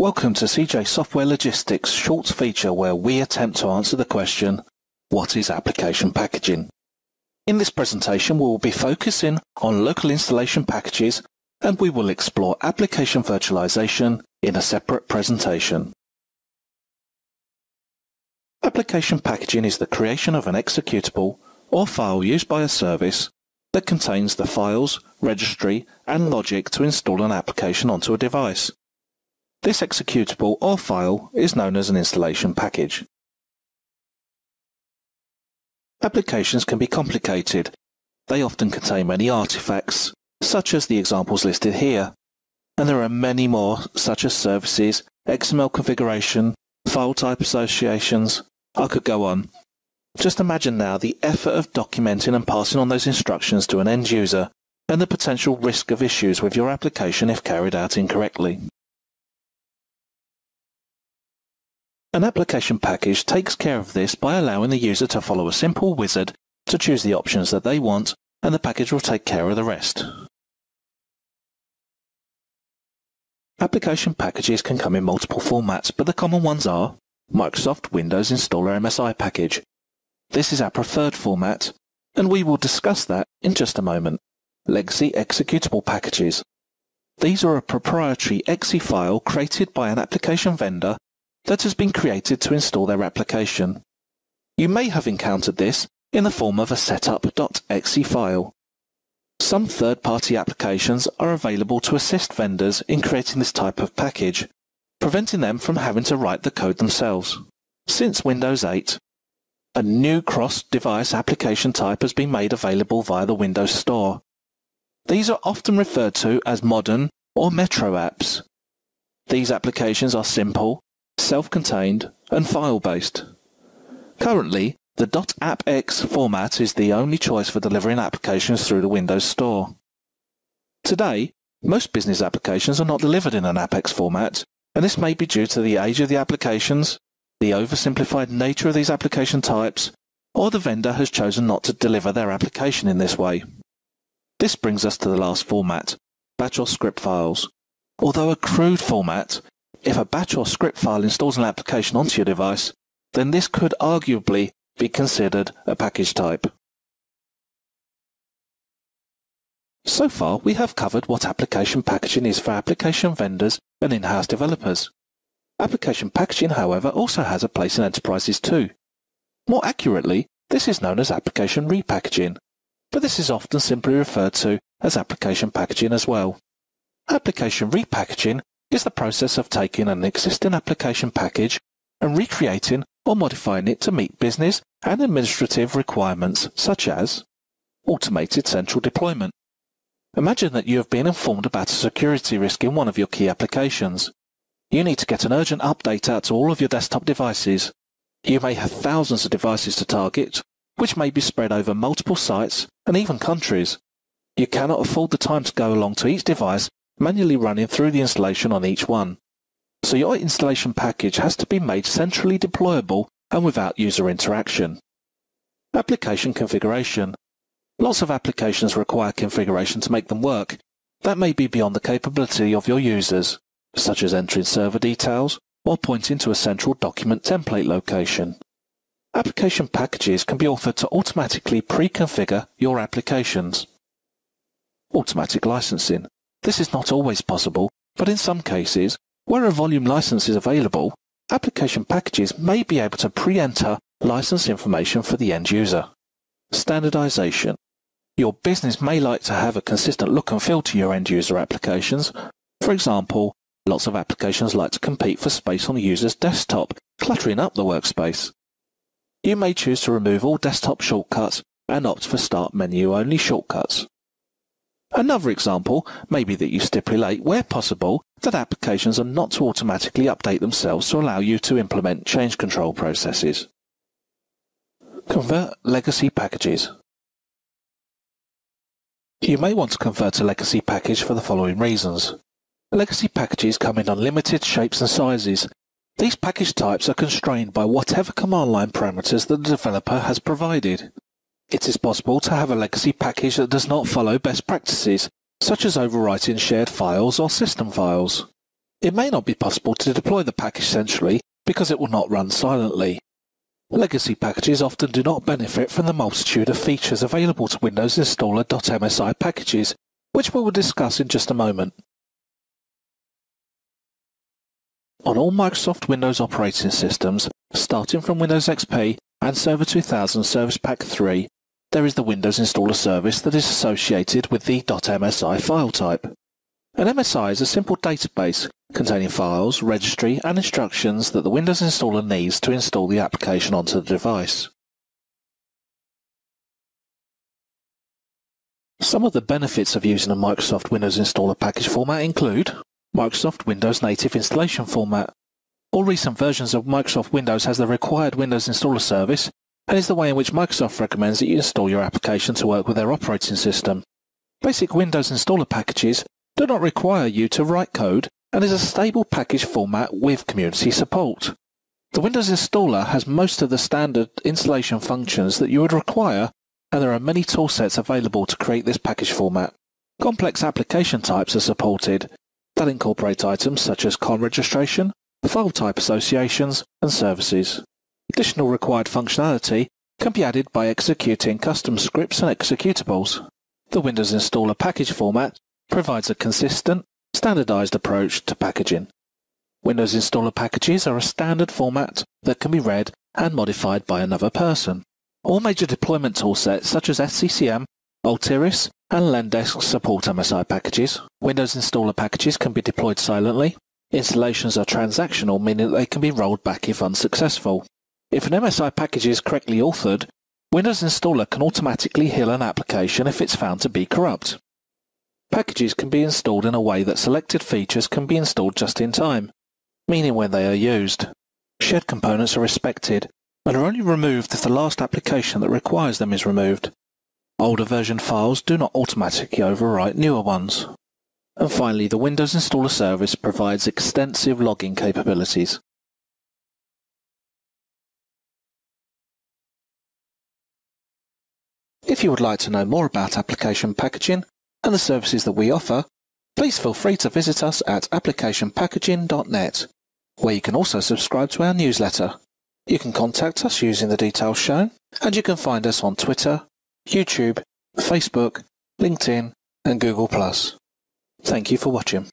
Welcome to CJ Software Logistics short feature where we attempt to answer the question, what is application packaging? In this presentation we will be focusing on local installation packages and we will explore application virtualization in a separate presentation. Application packaging is the creation of an executable or file used by a service that contains the files, registry and logic to install an application onto a device. This executable or file is known as an installation package. Applications can be complicated. They often contain many artifacts, such as the examples listed here, and there are many more such as services, XML configuration, file type associations. I could go on. Just imagine now the effort of documenting and passing on those instructions to an end user and the potential risk of issues with your application if carried out incorrectly. An application package takes care of this by allowing the user to follow a simple wizard to choose the options that they want and the package will take care of the rest. Application packages can come in multiple formats, but the common ones are Microsoft Windows Installer MSI package. This is our preferred format, and we will discuss that in just a moment. Legacy executable packages. These are a proprietary exe file created by an application vendor that has been created to install their application. You may have encountered this in the form of a setup.exe file. Some third-party applications are available to assist vendors in creating this type of package, preventing them from having to write the code themselves. Since Windows 8, a new cross-device application type has been made available via the Windows Store. These are often referred to as modern or metro apps. These applications are simple, self-contained, and file-based. Currently, the .appx format is the only choice for delivering applications through the Windows Store. Today, most business applications are not delivered in an AppX format, and this may be due to the age of the applications, the oversimplified nature of these application types, or the vendor has chosen not to deliver their application in this way. This brings us to the last format, batch or script files. Although a crude format, if a batch or script file installs an application onto your device, then this could arguably be considered a package type. So far, we have covered what application packaging is for application vendors and in-house developers. Application packaging, however, also has a place in enterprises too. More accurately, this is known as application repackaging, but this is often simply referred to as application packaging as well. Application repackaging is the process of taking an existing application package and recreating or modifying it to meet business and administrative requirements such as automated central deployment. Imagine that you have been informed about a security risk in one of your key applications. You need to get an urgent update out to all of your desktop devices. You may have thousands of devices to target, which may be spread over multiple sites and even countries. You cannot afford the time to go along to each device manually running through the installation on each one. So your installation package has to be made centrally deployable and without user interaction. Application configuration. Lots of applications require configuration to make them work. That may be beyond the capability of your users, such as entering server details or pointing to a central document template location. Application packages can be authored to automatically pre-configure your applications. Automatic licensing. This is not always possible, but in some cases, where a volume license is available, application packages may be able to pre-enter license information for the end user. Standardization. Your business may like to have a consistent look and feel to your end user applications. For example, lots of applications like to compete for space on the user's desktop, cluttering up the workspace. You may choose to remove all desktop shortcuts and opt for Start menu only shortcuts. Another example may be that you stipulate, where possible, that applications are not to automatically update themselves to allow you to implement change control processes. Convert legacy packages. You may want to convert a legacy package for the following reasons. Legacy packages come in unlimited shapes and sizes. These package types are constrained by whatever command line parameters that the developer has provided. It is possible to have a legacy package that does not follow best practices, such as overwriting shared files or system files. It may not be possible to deploy the package centrally because it will not run silently. Legacy packages often do not benefit from the multitude of features available to Windows Installer.msi packages, which we will discuss in just a moment. On all Microsoft Windows operating systems, starting from Windows XP and Server 2000 Service Pack 3, there is the Windows Installer service that is associated with the .msi file type. An MSI is a simple database containing files, registry and instructions that the Windows installer needs to install the application onto the device. Some of the benefits of using a Microsoft Windows installer package format include Microsoft Windows Native Installation Format. All recent versions of Microsoft Windows has the required Windows installer service and is the way in which Microsoft recommends that you install your application to work with their operating system. Basic Windows installer packages do not require you to write code and is a stable package format with community support. The Windows installer has most of the standard installation functions that you would require and there are many toolsets available to create this package format. Complex application types are supported that incorporate items such as COM registration, file type associations, and services. Additional required functionality can be added by executing custom scripts and executables. The Windows installer package format provides a consistent, standardized approach to packaging. Windows installer packages are a standard format that can be read and modified by another person. All major deployment toolsets such as SCCM, Altiris, and LANDesk support MSI packages. Windows installer packages can be deployed silently. Installations are transactional, meaning they can be rolled back if unsuccessful. If an MSI package is correctly authored, Windows installer can automatically heal an application if it's found to be corrupt. Packages can be installed in a way that selected features can be installed just in time, meaning when they are used. Shared components are respected and are only removed if the last application that requires them is removed. Older version files do not automatically overwrite newer ones. And finally, the Windows Installer service provides extensive logging capabilities. If you would like to know more about application packaging, and the services that we offer, please feel free to visit us at applicationpackaging.net, where you can also subscribe to our newsletter. You can contact us using the details shown, and you can find us on Twitter, YouTube, Facebook, LinkedIn, and Google+. Thank you for watching.